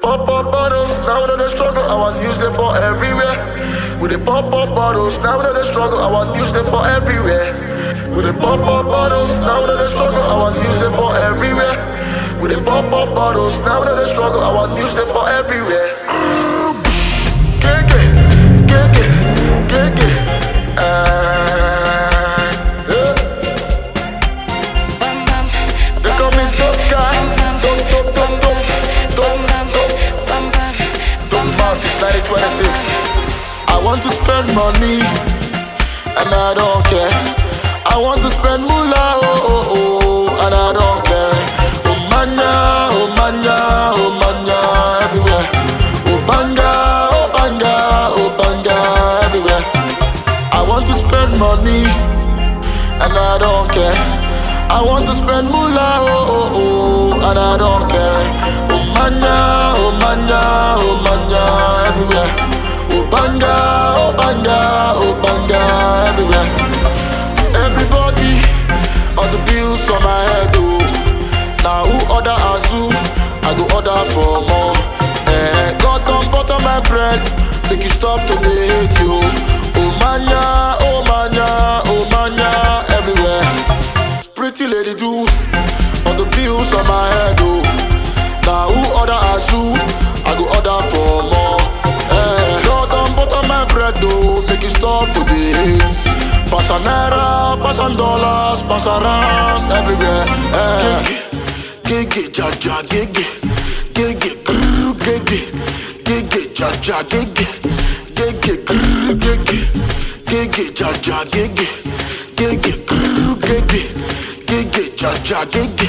pop up bottles, now we know the struggle. I want use it for everywhere. With the pop up bottles, now we know the struggle. I want use it for everywhere. With the pop up bottles, now we know the struggle. I want use it for everywhere. With the pop up bottles, now we know the struggle. I want use it for everywhere. Want to spend money, and I don't care. I want to spend moolah, oh, oh, oh, and I don't care. Oh manya, oh manya, oh manya, everywhere. Oh banga, oh banga, oh banga, everywhere. I want to spend money, and I don't care. I want to spend moolah, oh, oh, oh, and I don't care. Oh manya, Now who order Azu, I go order for more. Eh, God don't butter my bread, make you stop to the hate you. Oh manya, oh manya, oh manya, everywhere. Pretty lady do, all the bills on my head, oh. Now who order Azu, I go order for more. Eh, God don't butter my bread, oh, make you stop to the hate. Pass a naira, pass a dollars, pass a rands everywhere. Eh. Gigi, ja ja, ja gigi, gigi, grrr, gigi, gigi, ja ja, gigi, gigi, grrr, gigi, gigi, ja ja, gigi, gigi, grrr, gigi, gigi, ja ja, gigi,